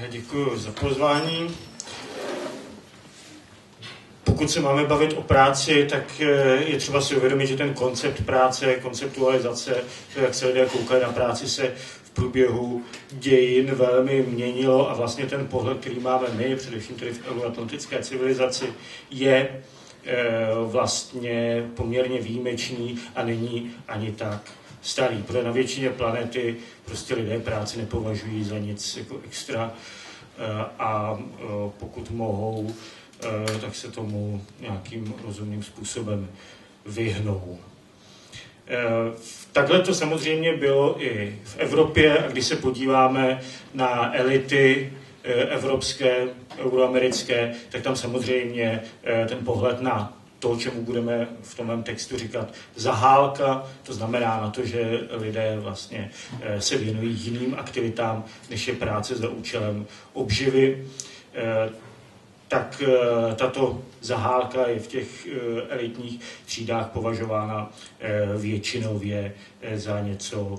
Já děkuji za pozvání. Pokud se máme bavit o práci, tak eh, je třeba si uvědomit, že ten koncept práce, konceptualizace, to, jak se lidé koukají na práci, se v průběhu dějin velmi měnilo a vlastně ten pohled, který máme my, především tedy v euroatlantické civilizaci, je eh, vlastně poměrně výjimečný a není ani tak starý, protože na většině planety prostě lidé práci nepovažují za nic jako extra eh, a eh, pokud mohou, eh, tak se tomu nějakým rozumným způsobem vyhnou. Takhle to samozřejmě bylo i v Evropě a když se podíváme na elity evropské, euroamerické, tak tam samozřejmě ten pohled na to, čemu budeme v tom mém textu říkat zahálka, to znamená na to, že lidé vlastně eh, se věnují jiným aktivitám, než je práce za účelem obživy, eh, tak eh, tato zahálka je v těch elitních třídách považována většinově za něco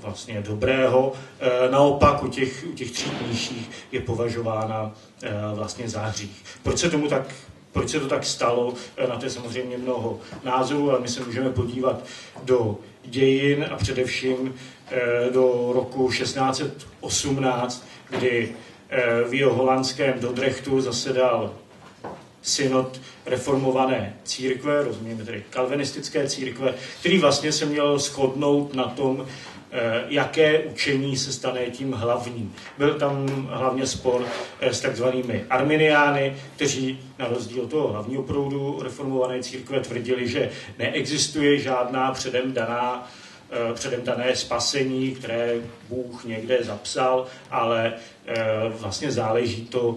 vlastně dobrého. Naopak u těch, u těch tříd nižších je považována vlastně za hřích. Proč se tomu tak proč se to tak stalo, eh, na to je samozřejmě mnoho názorů, ale my se můžeme podívat do dějin a především eh, do roku 1618, kdy eh, v jeho holandském Dordrechtu zasedal synod reformované církve, rozumíme tedy kalvinistické církve, který vlastně se měl shodnout na tom, jaké učení se stane tím hlavním. Byl tam hlavně spor eh, s takzvanými arminiány, kteří na rozdíl od toho hlavního proudu reformované církve tvrdili, že neexistuje žádná předem daná eh, předem dané spasení, které Bůh někde zapsal, ale vlastně záleží to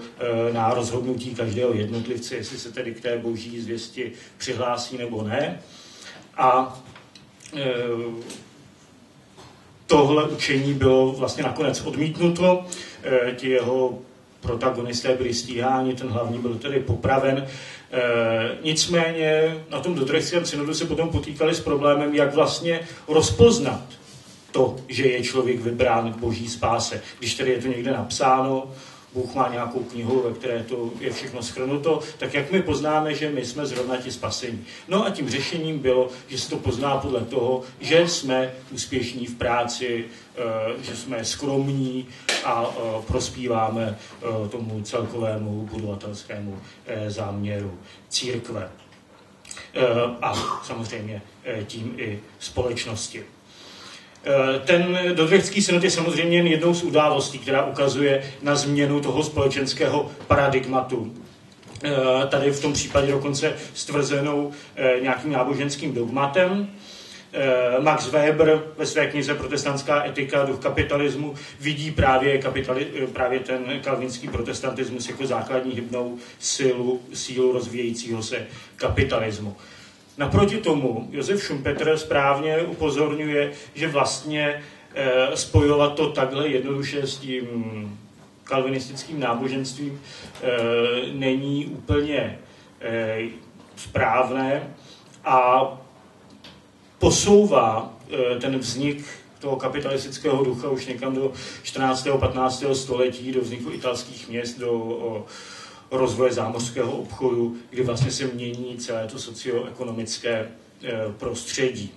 na rozhodnutí každého jednotlivce, jestli se tedy k té boží zvěsti přihlásí nebo ne. A tohle učení bylo vlastně nakonec odmítnuto. Eh, ti jeho protagonisté byli stíháni, ten hlavní byl tedy popraven. E, nicméně na tom Dotrechtském synodu se potom potýkali s problémem, jak vlastně rozpoznat to, že je člověk vybrán k boží spáse. Když tedy je to někde napsáno, Bůh má nějakou knihu, ve které to je všechno schrnuto, tak jak my poznáme, že my jsme zrovna ti spasení. No a tím řešením bylo, že se to pozná podle toho, že jsme úspěšní v práci, eh, že jsme skromní a eh, prospíváme eh, tomu celkovému budovatelskému záměru církve. A samozřejmě tím i společnosti. Eh, ten dodvěchtský synod je samozřejmě jen jednou z událostí, která ukazuje na změnu toho společenského paradigmatu. Eh, tady v tom případě dokonce stvrzenou eh, nějakým náboženským dogmatem. Max Weber ve své knize Protestantská etika, duch kapitalismu vidí právě, kapitali, právě ten kalvinský protestantismus jako základní hybnou sílu, sílu rozvíjejícího se kapitalismu. Naproti tomu Josef Schumpeter správně upozorňuje, že vlastně eh, spojovat to takhle jednoduše s tím kalvinistickým náboženstvím eh, není úplně eh, správné a posouvá ten vznik toho kapitalistického ducha už někam do 14. 15. století, do vzniku italských měst, do rozvoje zámořského obchodu, kdy vlastně se mění celé to socioekonomické eh, prostředí.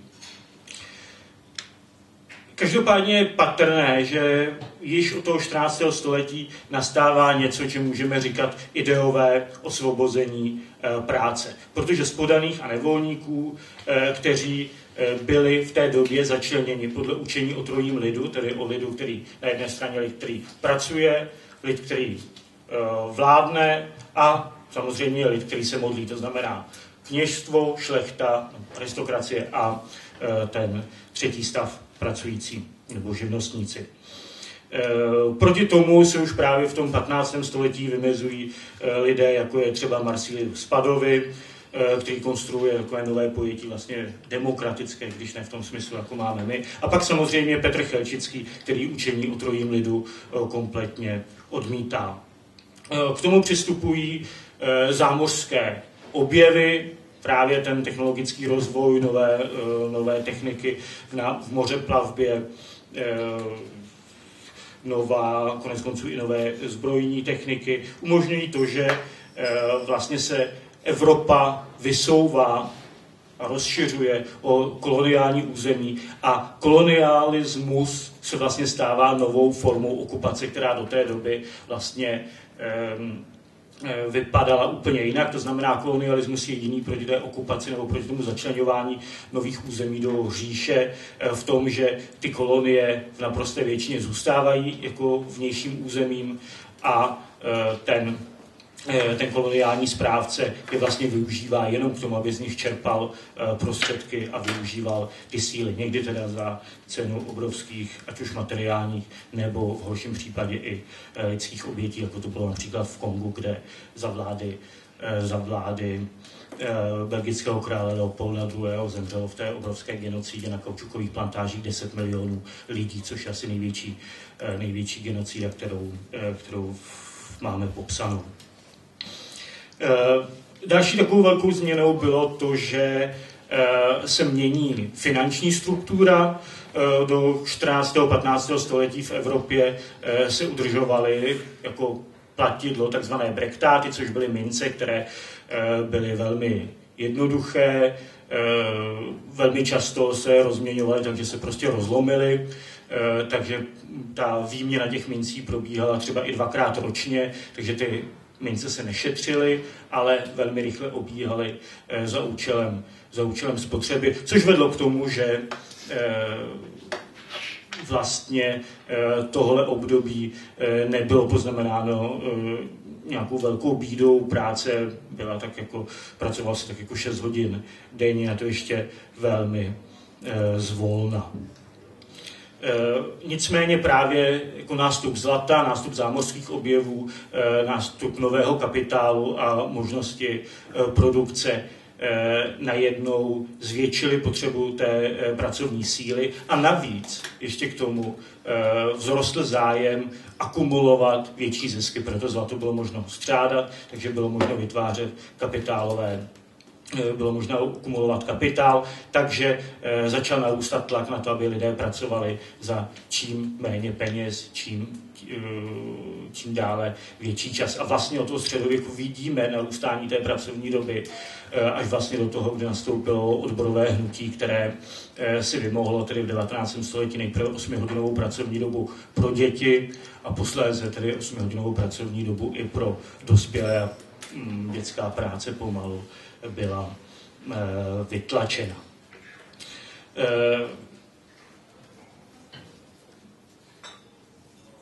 Každopádně je patrné, že již od toho 14. století nastává něco, čemu můžeme říkat ideové osvobození eh, práce. Protože z podaných a nevolníků, eh, kteří byli v té době začleněni podle učení o trojím lidu, tedy o lidu, který na jedné straně lid, který pracuje, lid, který vládne a samozřejmě lid, který se modlí, to znamená kněžstvo, šlechta, aristokracie a eh, ten třetí stav pracující nebo živnostníci. Eh, proti tomu se už právě v tom 15. století vymezují lidé, jako je třeba Marsilius Spadovi, který konstruuje takové nové pojetí vlastně demokratické, když ne v tom smyslu, jako máme my. A pak samozřejmě Petr Chelčický, který učení o trojím lidu kompletně odmítá. Eh, k tomu přistupují eh, zámořské objevy, právě ten technologický rozvoj, nové, eh, nové techniky na, v mořeplavbě, nová, konec konců i nové zbrojní techniky, umožňují to, že vlastně se Evropa vysouvá a rozšiřuje o koloniální území a kolonialismus se vlastně stává novou formou okupace, která do té doby vlastně vypadala úplně jinak, to znamená, kolonialismus je jiný proti té okupaci nebo proti tomu začlenování nových území do říše eh, v tom, že ty kolonie v naprosté většině zůstávají jako vnějším územím a eh, ten Eh, ten koloniální správce je vlastně využívá jenom k tomu, aby z nich čerpal eh, prostředky a využíval ty síly. Někdy teda za cenu obrovských, ať už materiálních, nebo v horším případě i eh, lidských obětí, jako to bylo například v Kongu, kde za vlády, za vlády belgického krále Leopolda II. zemřelo v té obrovské genocidě na kaučukových plantážích 10 milionů lidí, což je asi největší, největší genocida, kterou, kterou máme popsanou. Eh, další takovou velkou změnou bylo to, že eh, se mění finanční struktura. Eh, do 14. 15. století v Evropě se udržovaly jako platidlo takzvané brektáty, což byly mince, které byly velmi jednoduché, velmi často se rozměňovaly, takže se prostě rozlomily, takže ta výměna těch mincí probíhala třeba i dvakrát ročně, takže ty mince se nešetřily, ale velmi rychle obíhaly eh, za účelem, za účelem spotřeby, což vedlo k tomu, že eh, vlastně eh, tohle období nebylo poznamenáno nějakou velkou bídou práce, byla tak jako, pracoval se tak jako 6 hodin denně, na to ještě velmi zvolna. Eh, nicméně právě jako nástup zlata, nástup zámořských objevů, eh, nástup nového kapitálu a možnosti eh, produkce najednou zvětšili potřebu té pracovní síly a navíc ještě k tomu vzrostl zájem akumulovat větší zisky, proto zlato bylo možno střádat, takže bylo možno vytvářet kapitálové bylo možné kumulovat kapitál, takže eh, začal narůstat tlak na to, aby lidé pracovali za čím méně peněz, čím, eh, čím dále větší čas. A vlastně od toho středověku vidíme narůstání té pracovní doby až vlastně do toho, kdy nastoupilo odborové hnutí, které si vymohlo tedy v 19. století nejprve 8-hodinovou pracovní dobu pro děti a posléze tedy 8-hodinovou pracovní dobu i pro dospělé mm, dětská práce pomalu byla eh, vytlačena. Eh,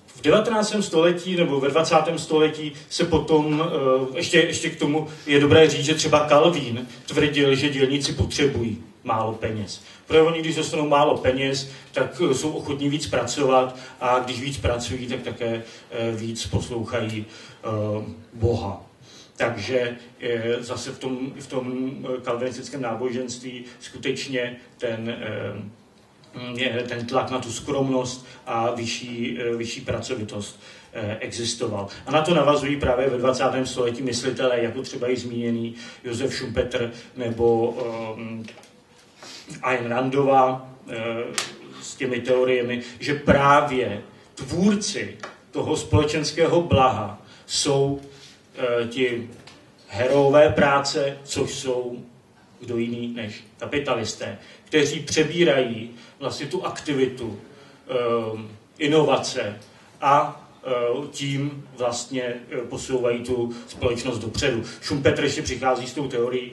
v 19. století nebo ve 20. století se potom, eh, ještě, ještě k tomu je dobré říct, že třeba Kalvín tvrdil, že dělníci potřebují málo peněz. Protože oni, když dostanou málo peněz, tak jsou ochotní víc pracovat a když víc pracují, tak také víc poslouchají Boha. Takže eh, zase v tom, v tom eh, kalvinistickém náboženství skutečně ten, eh, ten tlak na tu skromnost a vyšší, vyšší pracovitost existoval. A na to navazují právě ve 20. století myslitelé, jako třeba i zmíněný Josef Schumpeter nebo Ayn Randova uh, s těmi teoriemi, že právě tvůrci toho společenského blaha jsou ti herové práce, což jsou kdo jiný než kapitalisté, kteří přebírají vlastně tu aktivitu, eh, inovace a eh, tím vlastně posouvají tu společnost dopředu. Schumpeter ještě přichází s tou teorií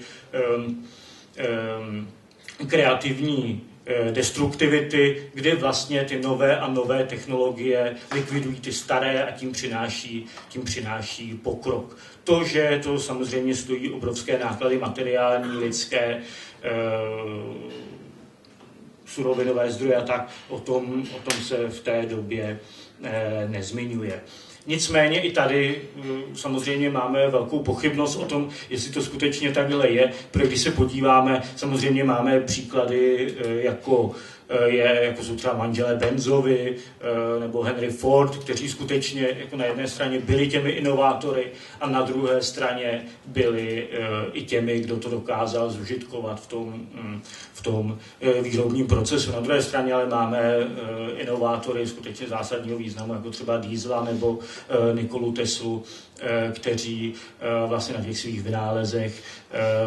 kreativní Eh, destruktivity, kdy vlastně ty nové a nové technologie likvidují ty staré a tím přináší, tím přináší pokrok. To, že to samozřejmě stojí obrovské náklady materiální, lidské, e, surovinové zdroje a tak, o tom, o tom se v té době e, nezmiňuje. Nicméně i tady mm, samozřejmě máme velkou pochybnost o tom, jestli to skutečně takhle je, protože když se podíváme, samozřejmě máme příklady e, jako je, jako jsou třeba manželé Benzovi eh, nebo Henry Ford, kteří skutečně jako na jedné straně byli těmi inovátory a na druhé straně byli eh, i těmi, kdo to dokázal zužitkovat v tom, mm, v tom výrobním procesu. Na druhé straně ale máme inovátory skutečně zásadního významu, jako třeba Diesla nebo Nikolu Teslu, kteří vlastně na těch svých vynálezech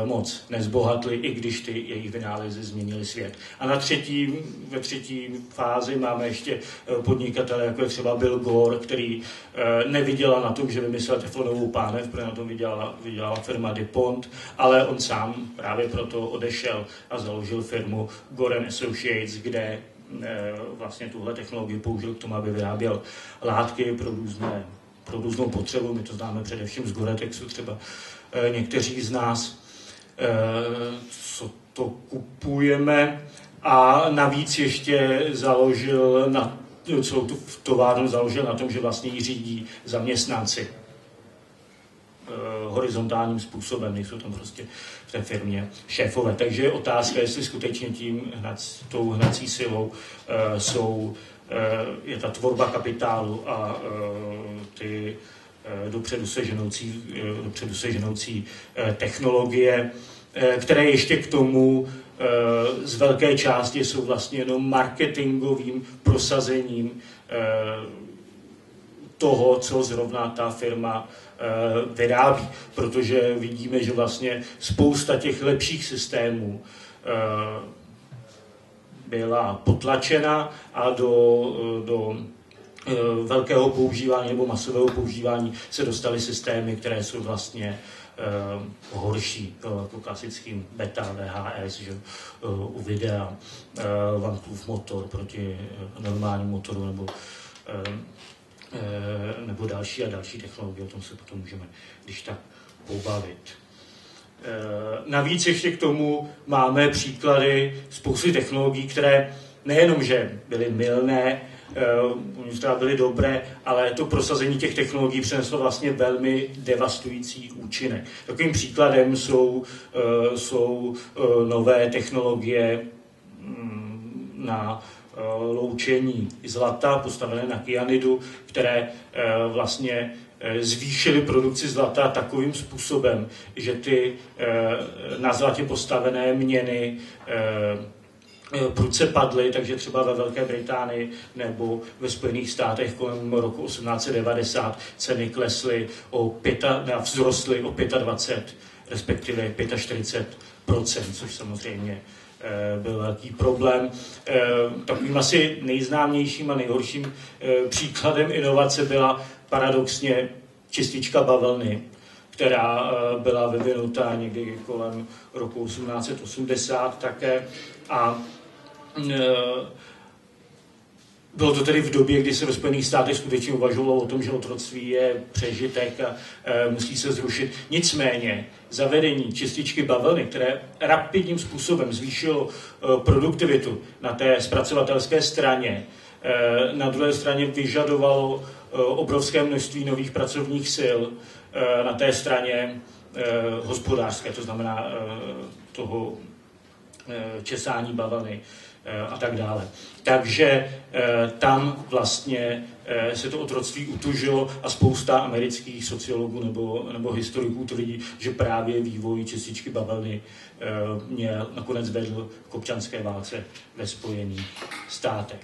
moc nezbohatli, i když ty jejich vynálezy změnili svět. A na třetí, ve třetí fázi máme ještě eh, podnikatele, jako je třeba Bill Gore, který eh, nevydělal na tom, že vymyslel teflonovou pánev, protože na tom vydělala, vydělala firma DuPont, ale on sám právě proto odešel a založil firmu Gore Associates, kde eh, vlastně tuhle technologii použil k tomu, aby vyráběl látky pro různé pro různou potřebu. My to známe především z Goretexu třeba někteří z nás, co to kupujeme a navíc ještě založil na, celou tu továrnu založil na tom, že vlastně ji řídí zaměstnanci eh, horizontálním způsobem, nejsou tam prostě v té firmě šéfové. Takže je otázka, jestli skutečně tím hnac, tou hnací silou uh, jsou, uh, je ta tvorba kapitálu a uh, ty dopředu seženoucí, dopředu seženoucí technologie, které ještě k tomu Eh, z velké části jsou vlastně jenom marketingovým prosazením eh, toho, co zrovna ta firma eh, vyrábí. Protože vidíme, že vlastně spousta těch lepších systémů byla potlačena a do, do velkého používání nebo masového používání se dostaly systémy, které jsou vlastně uh, horší jako klasickým beta VHS, že, u videa, uh, Vancouver motor proti normálnímu motoru nebo, nebo další a další technologie, o tom se potom můžeme když tak pobavit. Navíc ještě k tomu máme příklady spousty technologií, které nejenom, že byly milné, uh, třeba byly dobré, ale to prosazení těch technologií přineslo vlastně velmi devastující účinek. Takovým příkladem jsou, uh, jsou uh, nové technologie um, na loučení zlata postavené na kyanidu, které vlastně zvýšily produkci zlata takovým způsobem, že ty na zlatě postavené měny prudce padly, takže třeba ve Velké Británii nebo ve Spojených státech kolem roku 1890 ceny klesly o pěta, vzrostly o 25, respektive 45 což samozřejmě eh, byl velký problém. Eh, takovým asi nejznámějším a nejhorším příkladem inovace byla paradoxně čistička bavlny, která byla vyvinuta někdy kolem roku 1880 také a Eh, bylo to tedy v době, kdy se ve Spojených státech skutečně uvažovalo o tom, že otroctví je přežitek a e, musí se zrušit. Nicméně zavedení čističky bavlny, které rapidním způsobem zvýšilo e, produktivitu na té zpracovatelské straně, e, na druhé straně vyžadovalo e, obrovské množství nových pracovních sil e, na té straně e, hospodářské, to znamená e, toho e, česání bavlny. Eh, a tak dále. Takže eh, tam vlastně eh, se to otroctví utužilo a spousta amerických sociologů nebo, nebo historiků tvrdí, že právě vývoj čističky bavlny měl nakonec vedl k občanské válce ve Spojených státech.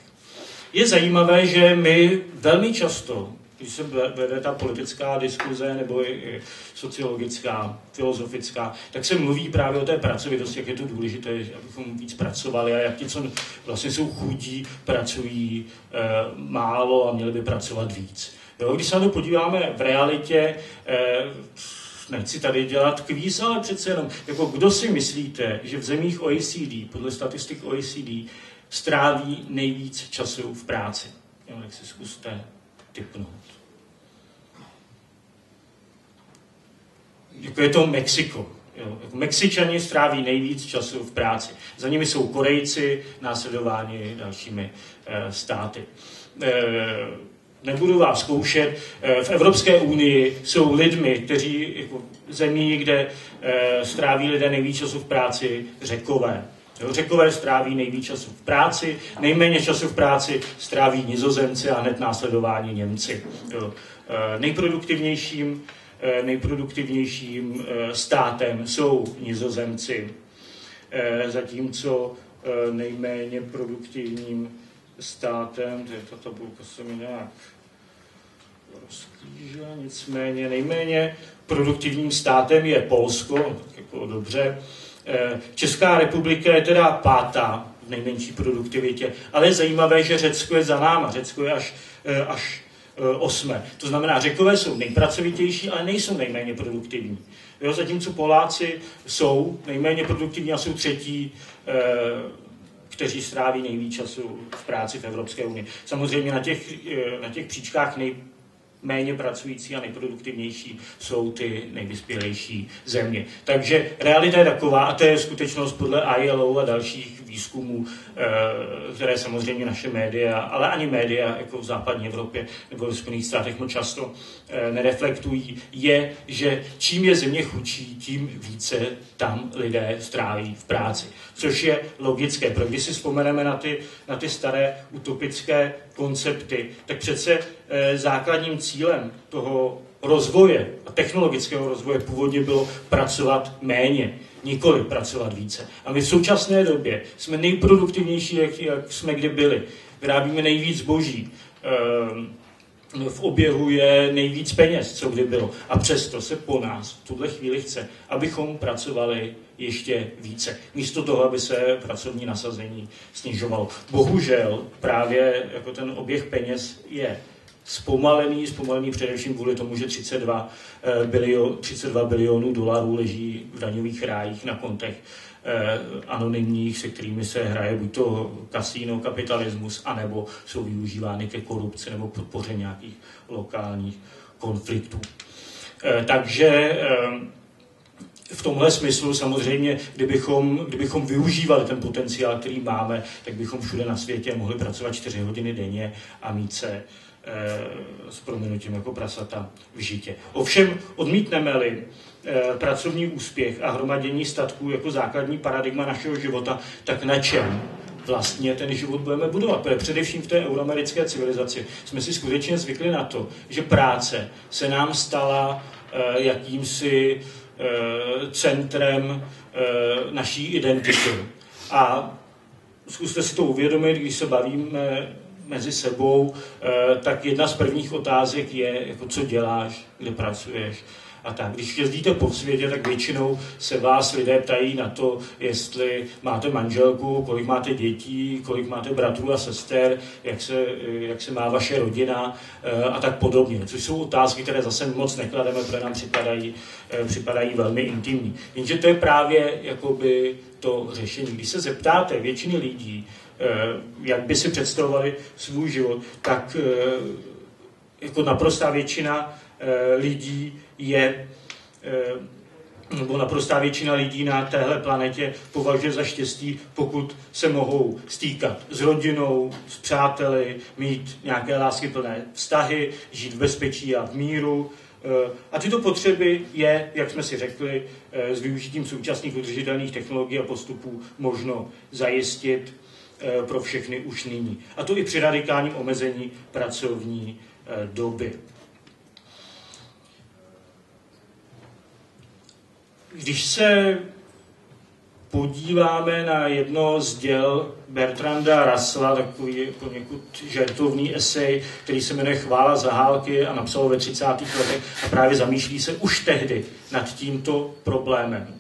Je zajímavé, že my velmi často když se vede ta politická diskuze nebo i sociologická, filozofická, tak se mluví právě o té pracovitosti, jak je to důležité, abychom víc pracovali a jak ti, co vlastně jsou chudí, pracují e, málo a měli by pracovat víc. Jo, když se na to podíváme v realitě, e, nechci tady dělat kvíz, ale přece jenom, jako kdo si myslíte, že v zemích OECD, podle statistik OECD, stráví nejvíc času v práci? Jo, jak si zkuste typnout. Jako je to Mexiko. Jo. Mexičani stráví nejvíc času v práci. Za nimi jsou Korejci, následováni dalšími e, státy. E, nebudu vás zkoušet. E, v Evropské unii jsou lidmi, kteří jako zemí, kde e, stráví lidé nejvíc času v práci, řekové. Jo, řekové stráví nejvíc času v práci, nejméně času v práci stráví nizozemci a hned následování Němci. Jo. E, nejproduktivnějším, nejproduktivnějším e, státem jsou nizozemci, zatímco nejméně produktivním státem, to je ta tabulka se mi nějak rozklížila, nicméně nejméně produktivním státem je Polsko, tak jako dobře, Eh, Česká republika je teda pátá v nejmenší produktivitě, ale je zajímavé, že Řecko je za náma. Řecko je až, eh, až eh, osmé. To znamená, řekové jsou nejpracovitější, ale nejsou nejméně produktivní. Jo, zatímco Poláci jsou nejméně produktivní a jsou třetí, kteří stráví nejvíc času v práci v Evropské unii. Samozřejmě na těch, na těch příčkách nej, méně pracující a nejproduktivnější jsou ty nejvyspělejší země. Takže realita je taková, a to je skutečnost podle ILO a dalších výzkumů, eh, které samozřejmě naše média, ale ani média jako v západní Evropě nebo v Spojených státech moc často eh, nereflektují, je, že čím je země chudší, tím více tam lidé stráví v práci. Což je logické, protože když si vzpomeneme na ty, na ty staré utopické koncepty, tak přece eh, základním cílem toho rozvoje a technologického rozvoje původně bylo pracovat méně, nikoli pracovat více. A my v současné době jsme nejproduktivnější, jak, jak jsme kdy byli. Vyrábíme nejvíc boží. Ehm, v oběhu je nejvíc peněz, co kdy bylo. A přesto se po nás v tuhle chvíli chce, abychom pracovali ještě více. Místo toho, aby se pracovní nasazení snižovalo. Bohužel právě jako ten oběh peněz je zpomalený, zpomalený především kvůli tomu, že 32, eh, bilio, 32 bilionů dolarů leží v daňových rájích na kontech eh, anonymních, se kterými se hraje buď to kasíno, kapitalismus, anebo jsou využívány ke korupci nebo podpoře nějakých lokálních konfliktů. Eh, takže v tomhle smyslu samozřejmě, kdybychom, kdybychom využívali ten potenciál, který máme, tak bychom všude na světě mohli pracovat 4 hodiny denně a mít se Eh, s proměnutím jako prasata v žitě. Ovšem odmítneme-li eh, pracovní úspěch a hromadění statků jako základní paradigma našeho života, tak na čem vlastně ten život budeme budovat. Protože především v té euroamerické civilizaci jsme si skutečně zvykli na to, že práce se nám stala eh, jakýmsi centrem naší identity. A zkuste si to uvědomit, když se bavíme mezi sebou, eh, tak jedna z prvních otázek je, jako co děláš, kde pracuješ a tak. Když jezdíte po světě, tak většinou se vás lidé ptají na to, jestli máte manželku, kolik máte dětí, kolik máte bratrů a sester, jak se, jak se má vaše rodina eh, a tak podobně. Což jsou otázky, které zase moc neklademe, protože nám připadají, eh, připadají velmi intimní. Jenže to je právě jakoby to řešení. Když se zeptáte většiny lidí, Eh, jak by si představovali svůj život, tak jako naprostá většina eh, lidí je nebo naprostá většina lidí na téhle planetě považuje za štěstí, pokud se mohou stýkat s rodinou, s přáteli, mít nějaké láskyplné vztahy, žít v bezpečí a v míru. A tyto potřeby je, jak jsme si řekli, s využitím současných udržitelných technologií a postupů možno zajistit Eh, pro všechny už nyní. A to i při radikálním omezení pracovní eh, doby. Když se podíváme na jedno z děl Bertranda Russella, takový poněkud žertovný esej, který se jmenuje Chvála zahálky a napsal ve 30. letech a právě zamýšlí se už tehdy nad tímto problémem.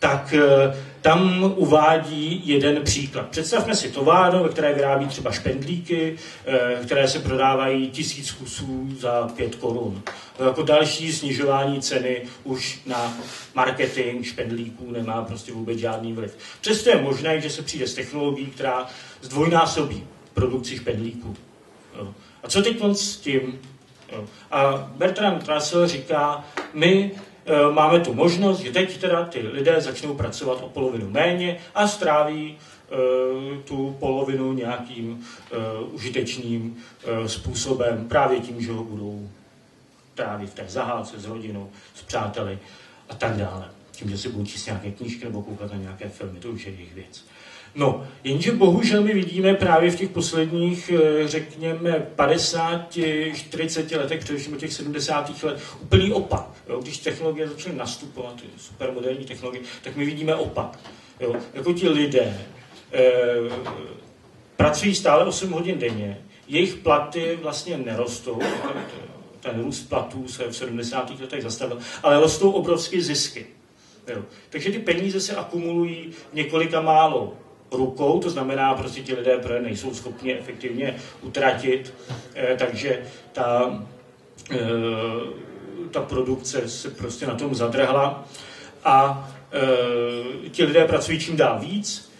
Tak eh, tam uvádí jeden příklad. Představme si továrnu, ve které vyrábí třeba špendlíky, eh, které se prodávají tisíc kusů za pět korun. Jako další snižování ceny už na marketing špendlíků nemá prostě vůbec žádný vliv. Přesto je možné, že se přijde s technologií, která zdvojnásobí produkci špendlíků. A co teď s tím? A Bertrand Russell říká, my máme tu možnost, že teď teda ty lidé začnou pracovat o polovinu méně a stráví eh, tu polovinu nějakým eh, užitečným způsobem, právě tím, že ho budou trávit v té zahádce s rodinou, s přáteli a tak dále. Tím, že si budou číst nějaké knížky nebo koukat na nějaké filmy, to už je jejich věc. No, jenže bohužel my vidíme právě v těch posledních, eh, řekněme, 50, 40 letech, především těch 70. let, úplný opak. Jo? Když technologie začaly nastupovat, supermoderní technologie, tak my vidíme opak. Jo? Jako ti lidé e, pracují stále 8 hodin denně, jejich platy vlastně nerostou, ten růst platů se v 70. letech zastavil, ale rostou obrovské zisky. Jo. Takže ty peníze se akumulují několika málo rukou, to znamená, prostě ti lidé nejsou schopni efektivně utratit, eh, takže ta, eh, ta produkce se prostě na tom zadrhla a eh, ti lidé pracují čím dál víc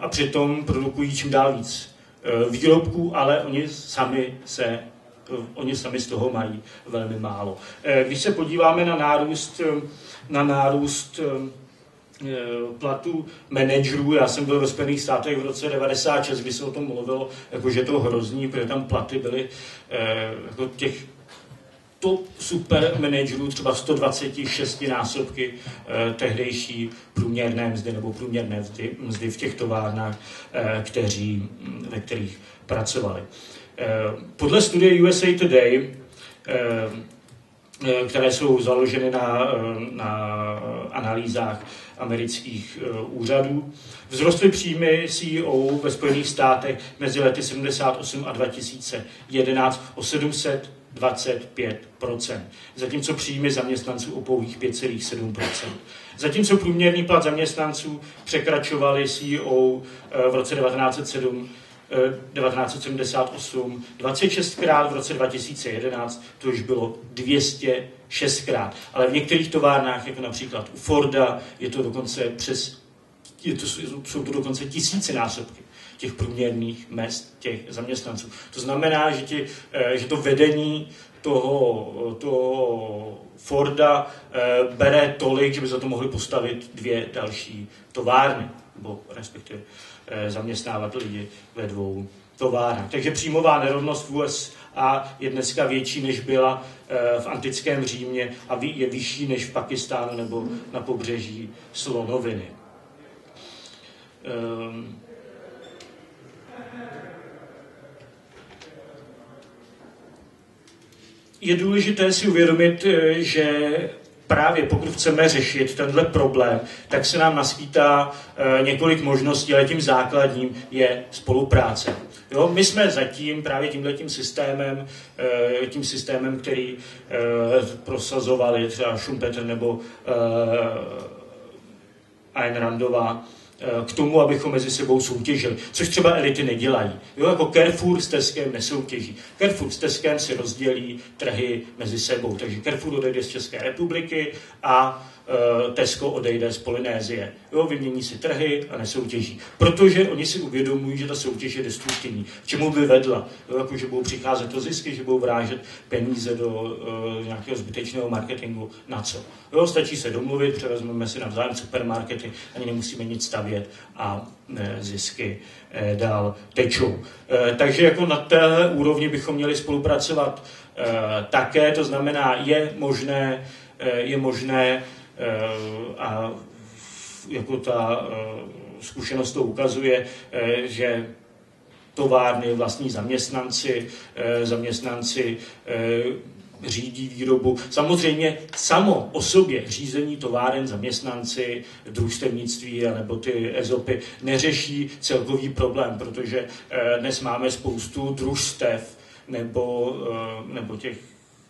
a přitom produkují čím dál víc výrobků, ale oni sami se oni sami z toho mají velmi málo. Když se podíváme na nárůst, na nárůst Eh, platu manažerů. Já jsem byl ve Spojených státech v roce 96, kdy se o tom mluvilo, jako že to hrozný, protože tam platy byly eh, jako těch top super manažerů třeba 126 násobky eh, tehdejší průměrné mzdy nebo průměrné mzdy, mzdy v těch továrnách, eh, kteří, ve kterých pracovali. Eh, podle studie USA Today eh, Eh, které jsou založeny na, eh, na analýzách amerických eh, úřadů. Vzrostly příjmy CEO ve Spojených státech mezi lety 78 a 2011 o 725% zatímco příjmy zaměstnanců o pouhých 5,7% Zatímco průměrný plat zaměstnanců překračovali CEO v roce 1907 1978, 26krát v roce 2011, to už bylo 206krát. Ale v některých továrnách, jako například u Forda, je to dokonce přes, je to, jsou to dokonce tisíce násobky těch průměrných mest těch zaměstnanců. To znamená, že, ti, eh, že to vedení toho, toho Forda eh, bere tolik, že by za to mohli postavit dvě další továrny, nebo respektive Eh, zaměstnávat lidi ve dvou továrnách. Takže příjmová nerovnost v USA je dneska větší, než byla eh, v antickém Římě a je vyšší než v Pakistánu nebo na pobřeží Slonoviny. Um, je důležité si uvědomit, eh, že právě pokud chceme řešit tenhle problém, tak se nám naskýtá e, několik možností, ale tím základním je spolupráce. Jo, my jsme zatím právě tímhle systémem, e, tím systémem, který e, prosazovali třeba Schumpeter nebo Ayn Randová, k tomu, abychom mezi sebou soutěžili, což třeba elity nedělají. Jo, jako Carrefour s Teskem nesoutěží. Carrefour s Teskem si rozdělí trhy mezi sebou. Takže Carrefour odejde z České republiky a Eh, Tesco odejde z Polynézie. Jo, vymění si trhy a nesoutěží. Protože oni si uvědomují, že ta soutěž je destruktivní. K čemu by vedla? Jo, jako, že budou přicházet do zisky, že budou vrážet peníze do uh, nějakého zbytečného marketingu. Na co? Jo, stačí se domluvit, převezmeme si navzájem supermarkety, ani nemusíme nic stavět a e, zisky e, dál tečou. E, takže jako na té úrovni bychom měli spolupracovat e, také, to znamená, je možné, je možné Eh, a jako ta eh, zkušenost to ukazuje, eh, že továrny, vlastní zaměstnanci, zaměstnanci řídí výrobu. Samozřejmě samo o sobě řízení továren, zaměstnanci, družstevnictví nebo ty ezopy neřeší celkový problém, protože dnes máme spoustu družstev nebo, nebo těch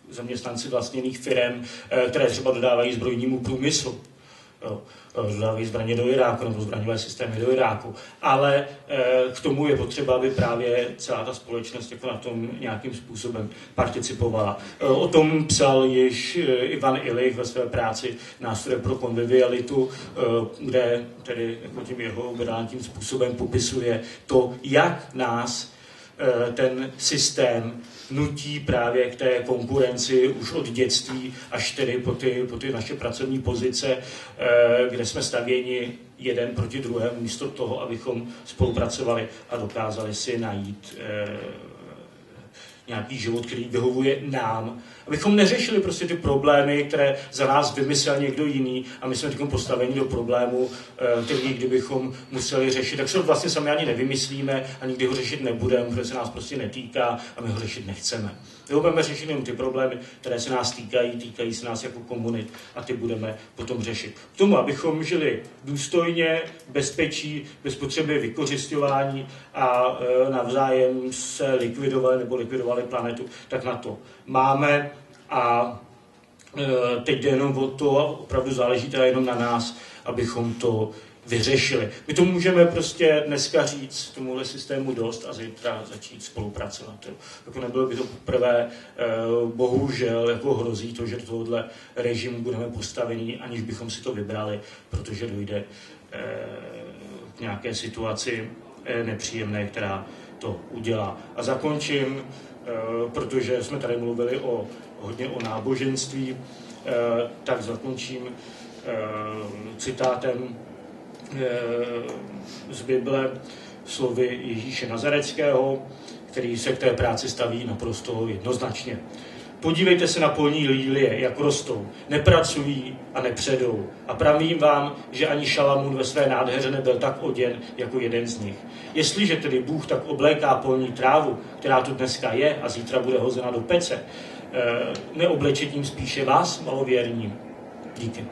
zaměstnanci vlastněných firm, eh, které třeba dodávají zbrojnímu průmyslu. Eh, dodávají zbraně do Iráku nebo zbraňové systémy do Iráku. Ale eh, k tomu je potřeba, aby právě celá ta společnost jako na tom nějakým způsobem participovala. O tom psal již Ivan Illich ve své práci Nástroje pro konvivialitu, kde tedy jako tím jeho vydáným způsobem popisuje to, jak nás ten systém nutí právě k té konkurenci už od dětství až tedy po ty, po ty naše pracovní pozice, eh, kde jsme stavěni jeden proti druhému, místo toho, abychom spolupracovali a dokázali si najít eh, nějaký život, který vyhovuje nám. Abychom neřešili prostě ty problémy, které za nás vymyslel někdo jiný a my jsme teď postaveni do problému, eh, který kdybychom museli řešit, tak se vlastně sami ani nevymyslíme a nikdy ho řešit nebudeme, protože se nás prostě netýká a my ho řešit nechceme. My budeme řešit jenom ty problémy, které se nás týkají, týkají se nás jako komunit a ty budeme potom řešit. K tomu, abychom žili důstojně, bezpečí, bez potřeby vykořišťování a e, navzájem se likvidovali nebo likvidovali planetu, tak na to máme a e, teď jde jenom o to, a opravdu záleží teda jenom na nás, abychom to vyřešili. My to můžeme prostě dneska říct tomuhle systému dost a zítra začít spolupracovat. Jako nebylo by to poprvé, eh, bohužel jako hrozí to, že do tohohle režimu budeme postavení, aniž bychom si to vybrali, protože dojde eh, k nějaké situaci nepříjemné, která to udělá. A zakončím, protože jsme tady mluvili o, hodně o náboženství, tak zakončím citátem Eh, z Bible slovy Ježíše Nazareckého, který se k té práci staví naprosto jednoznačně. Podívejte se na polní lílie, jak rostou, nepracují a nepředou. A pravím vám, že ani Šalamun ve své nádheře nebyl tak oděn jako jeden z nich. Jestliže tedy Bůh tak obléká polní trávu, která tu dneska je a zítra bude hozena do pece, eh, neobleče tím spíše vás, malověrní. Díky.